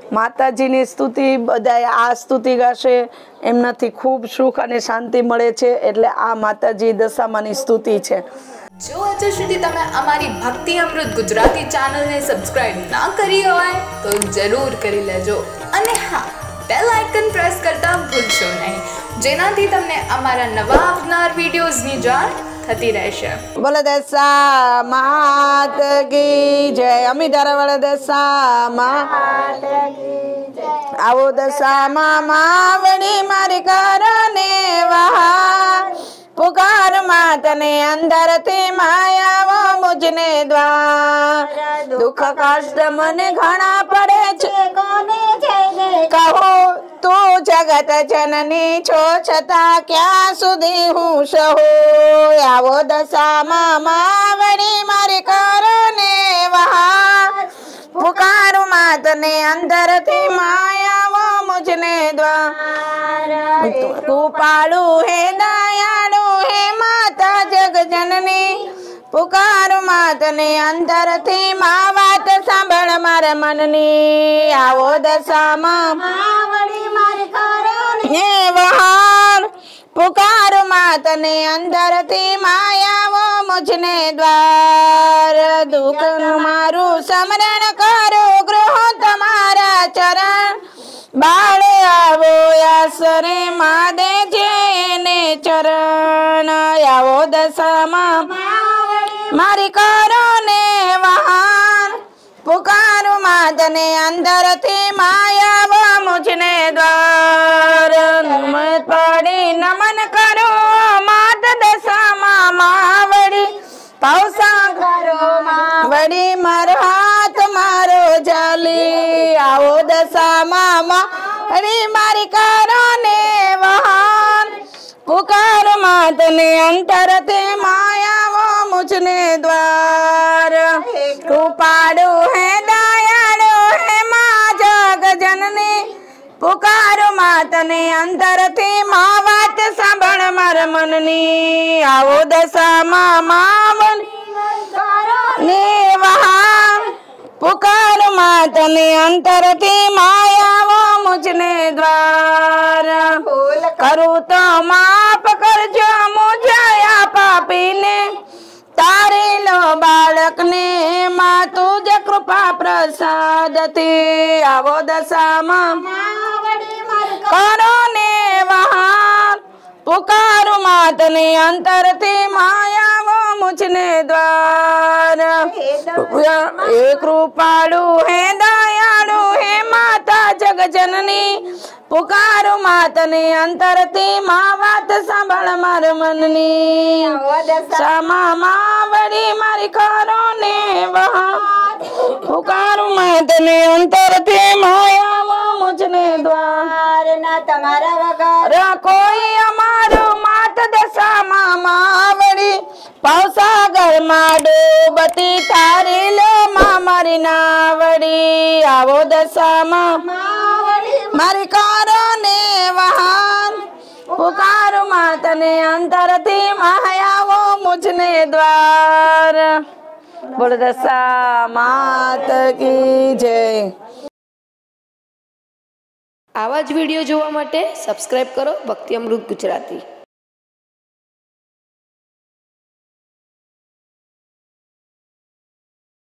માતાજીની સ્તુતિ બધાએ આ સ્તુતિ ગાશે એમનાથી ખૂબ સુખ અને શાંતિ મળે છે, એટલે આ માતાજી દશામાની સ્તુતિ છે. જો હજુ સુધી તમે અમારી ભક્તિ અમૃત ગુજરાતી ચેનલને સબસ્ક્રાઇબ ના કરી હોય, તો જરૂર કરી લેજો. અને હા બેલ આઇકન પ્રેસ કરતા ભૂલશો નહીં. જેનાથી તમને અમારા નવા આવનાર વિડીયોઝની જાણ થતી રહેશે. બોલે માત કી જય. અમિતારા વાળા દશા માત આવો દશામાં માવણી મારી કરને વહા પુકાર માતને અંદરથી માયાવો મુજને દ્વાર. દુઃખ, કષ્ટ મને ઘણા પડે છે. કહો? તું જગત જનની છો છતાં ક્યાં સુધી હું સહો આવો દશામાં માવડી મારી કરને વહા પુકારું માતને અંદરથી માયાવો મુજને દ્વાર. કૃપાળુ હે દયાળુ હે માતા જગજનની. પુકારું માતને અંદરથી મા વાત સાંભળ મારા મનની. આવો દશામાં હે વહાર પુકારું માતને અંદરથી માયાવો મુજને દ્વાર. દુઃખ મારું સમરણ કરો, ગૃહ તમારા ચરણ. બાળે આવો આસરે માદે છે ને ચરણ. આવો દશામાં મારી કરો ને વહાણ. પુકારું માતને અંદરથી માયાવો મારો હાથ, મારો જાલી. આવો દશામાં મારી મારી કરો ને વહાન પુકાર માતને અંતરતે માયાવો મુજને દ્વાર. કૃપાળુ હે દયાળો હે મા જગ જનની પુકારો માતને અંતરથી મા વાત સાંભળ માર મનની. આવો દશામાં મામા ને પુકાર માતને અંતરથી માયાવો મુજને દ્વાર. કરું તો માફ કરજો મુજાયા પાપીને. તારેલો બાળકને માં જ કૃપા પ્રસાદથી. આવો દશામાં. કરો ને વહાર પુકારું માતને અંતરથી માયાવો મુજને દ્વાર. એ કૃપાળુ હે દયાળુ હે માતા જગજનની. પુકારું માતને અંતરથી મા વાત સાંભળ માર મનની. સામા માવડી મારી કરો ને વહા. પુકારું માતને અંતરથી માયાવો મુજને દ્વાર. તમારા વગર મારી નાવડી આવો દશામાં. મારી કારો ને વહાન. પુકારું માતને અંતરથી માયાવો મુજને દ્વાર. બોલ દશા માત કી જય. આવા જ વીડિયો જોવા માટે સબસ્ક્રાઇબ કરો ભક્તિ અમૃત ગુજરાતી.